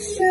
So